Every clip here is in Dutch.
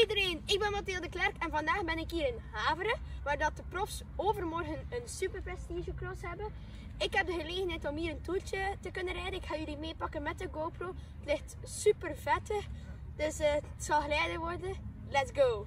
iedereen, ik ben Mathilde de Klerk en vandaag ben ik hier in Haveren, waar dat de profs overmorgen een super prestige cross hebben. Ik heb de gelegenheid om hier een toertje te kunnen rijden. Ik ga jullie meepakken met de GoPro. Het ligt super vettig, dus eh, het zal glijden worden. Let's go!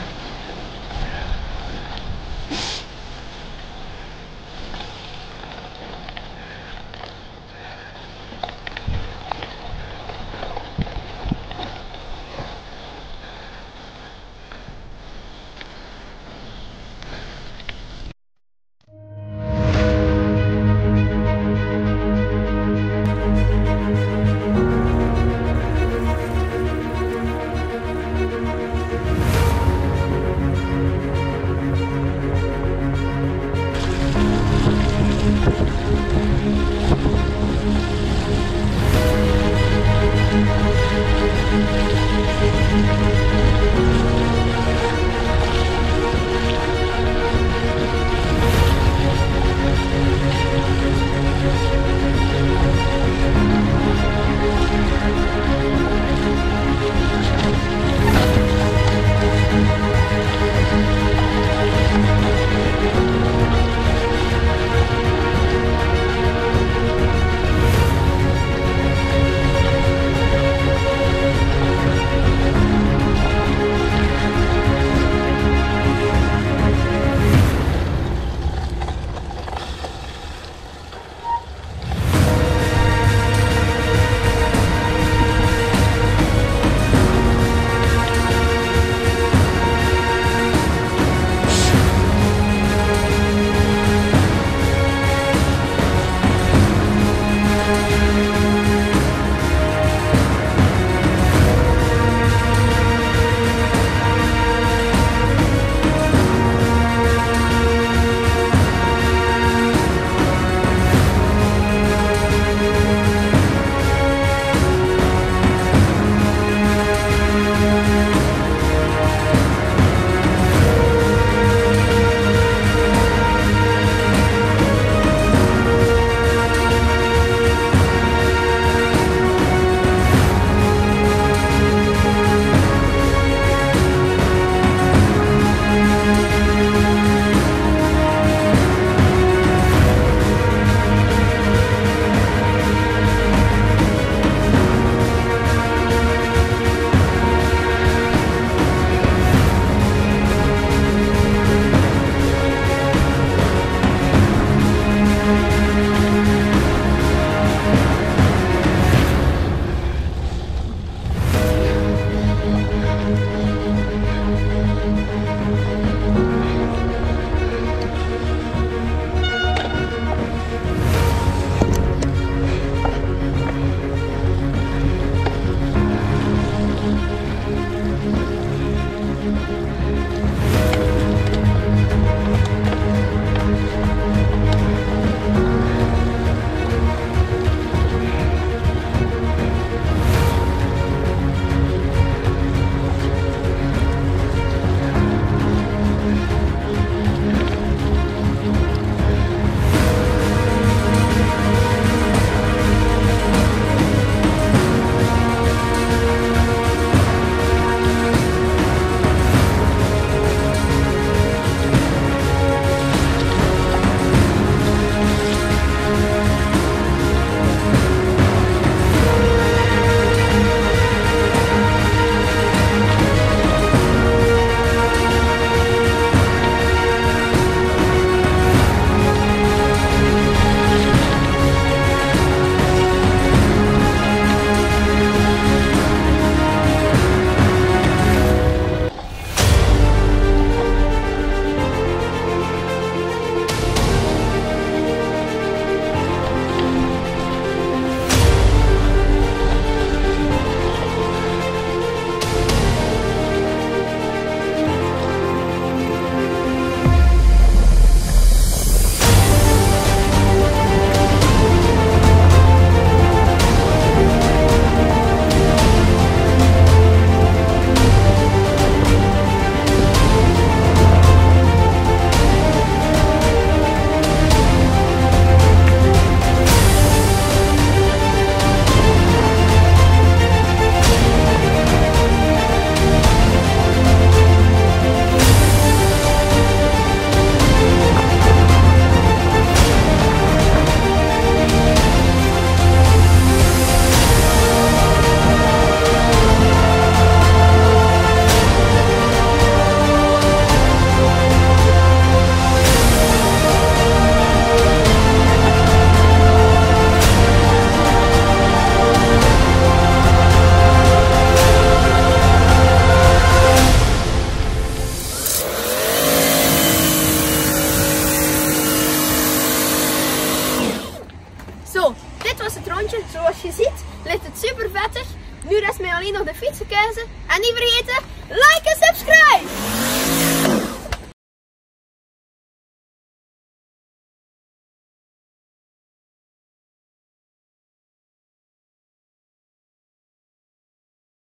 Zo, dit was het rondje. Zoals je ziet ligt het super vettig. Nu rest mij alleen nog de fietsen kiezen. En niet vergeten, like en subscribe!